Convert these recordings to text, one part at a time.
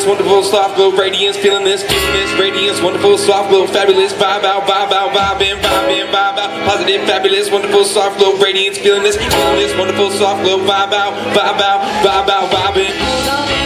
fabulous, wonderful, soft glow, radiance, feeling this, feeling this, radiance, wonderful, soft glow, fabulous, vibe out, vibe out, vibe in, vibe in, vibe out, positive, fabulous, wonderful, soft glow, radiance, feeling this, feeling this, wonderful, soft glow, vibe out, vibe out, vibe out, vibe in.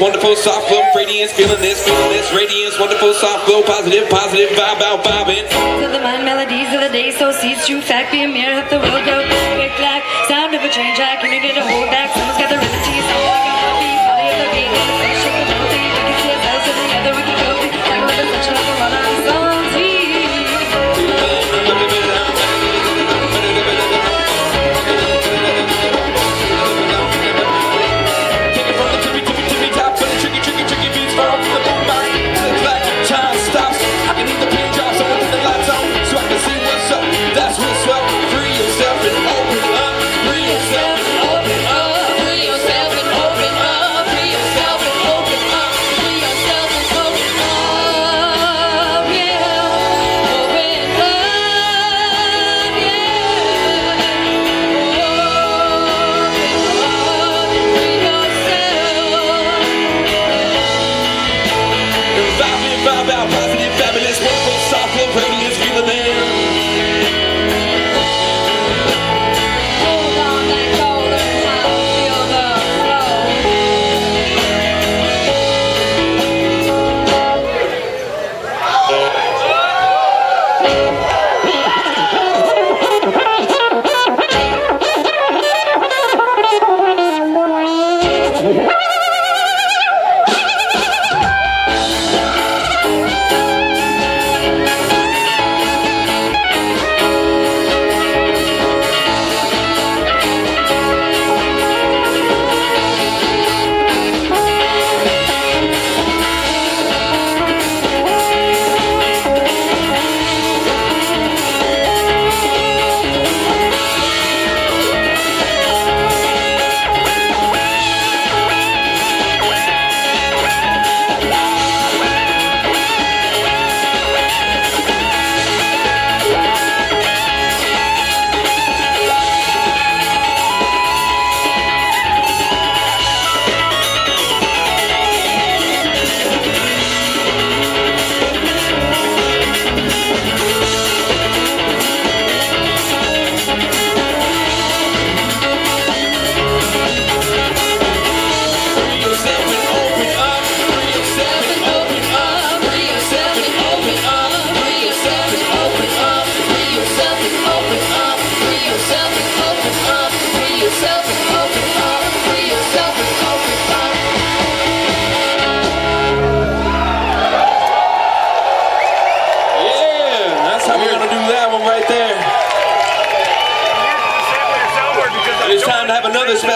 Wonderful, soft glow, radiance, feeling this, feeling this, radiance, wonderful, soft glow, positive, positive, vibe out, vibing. To the mind melodies of the day, so seeds, true fact, be a mirror, help the world go quick like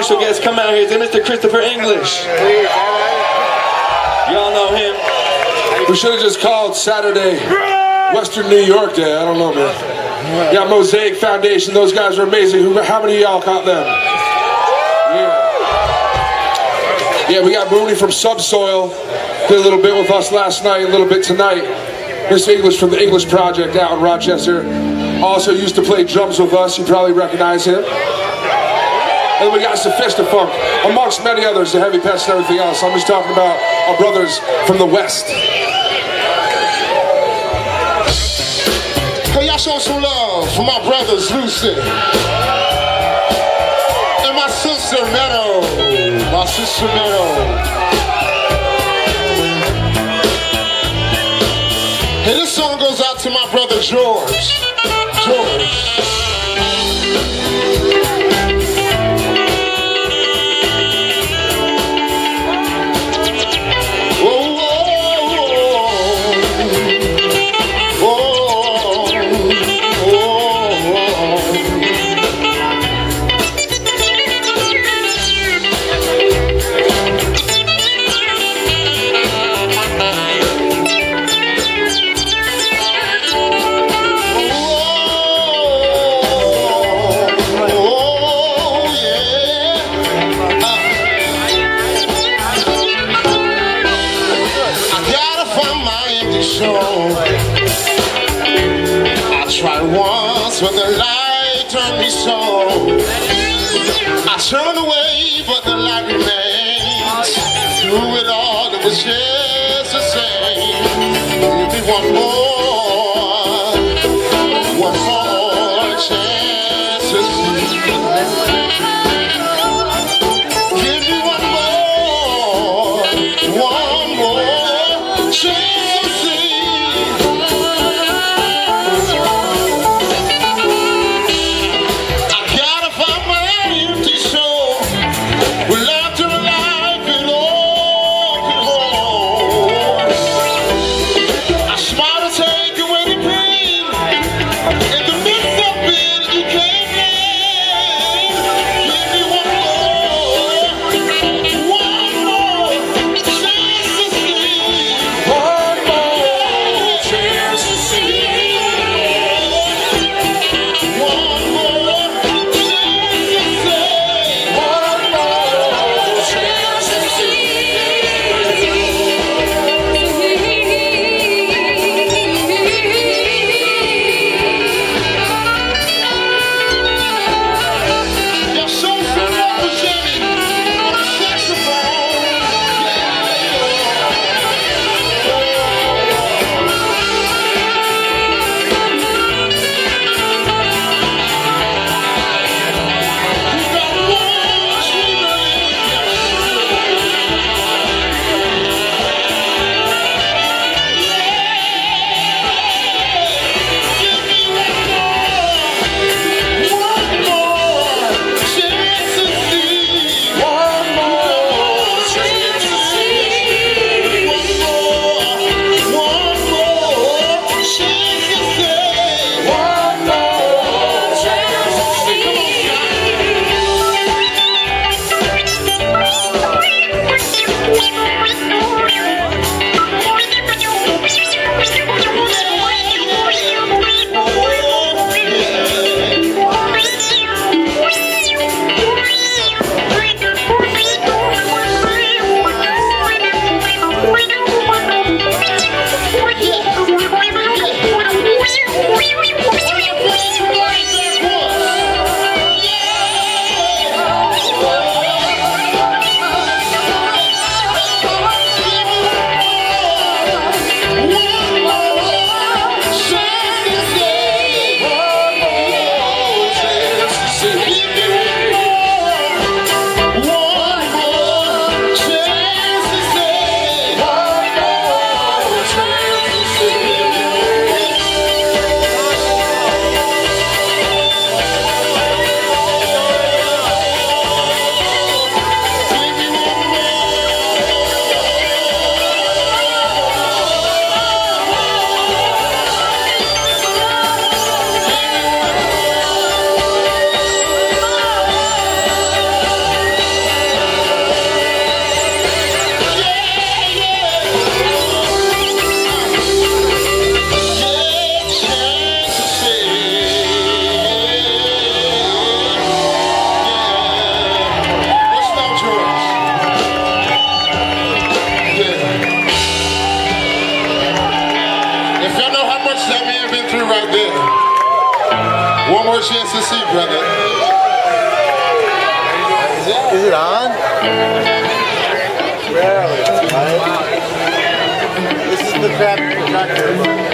special guest come out here. Mr. Christopher English. Y'all know him. We should have just called Saturday Western New York Day. I don't know, man. Yeah, Mosaic Foundation. Those guys are amazing. How many of y'all caught them? Yeah. Yeah, we got Mooney from Subsoil. Did a little bit with us last night, a little bit tonight. Mr. English from the English Project out in Rochester. Also used to play drums with us. You probably recognize him. And we got Sophistafunk, amongst many others, the Heavy Pets and everything else. I'm just talking about our brothers from the West. Hey, y'all show some love for my brothers Lucy and my sister Meadow. My sister Meadow. Hey, this song goes out to my brother George. George. One more, the crap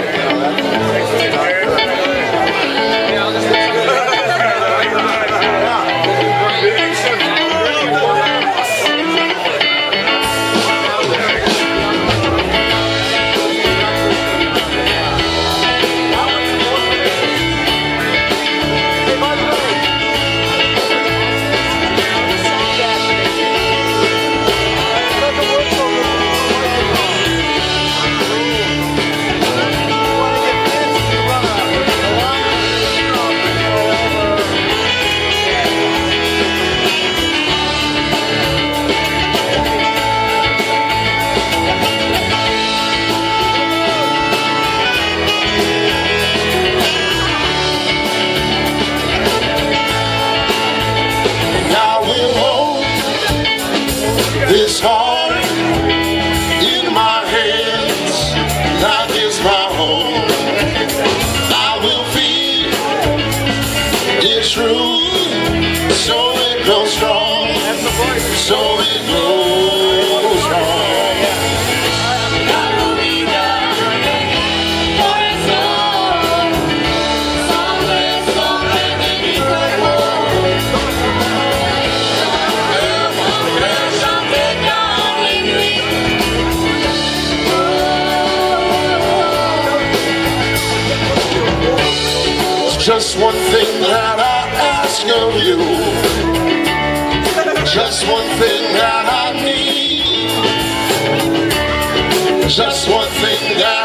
Just one thing that I ask of you. Just one thing that I need. Just one thing that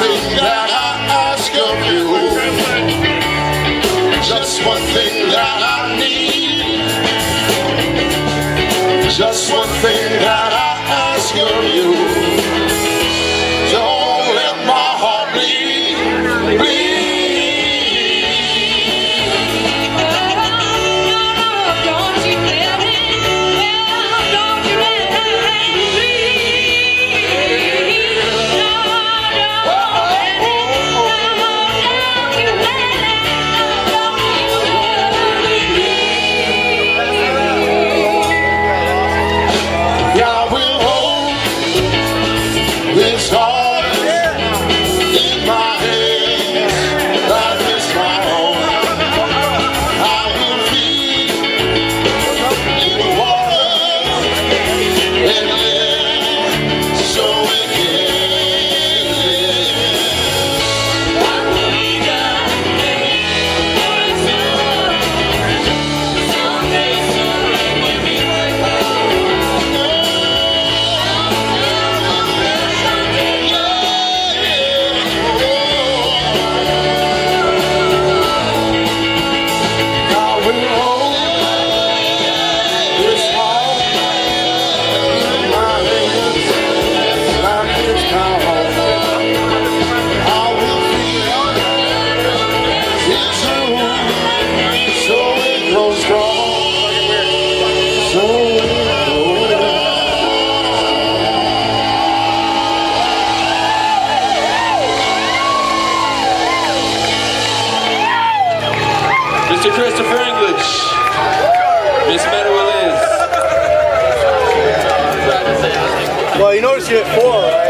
thing that I ask of you. Just one thing that I need. Just one thing that I ask of you. you for, four, right?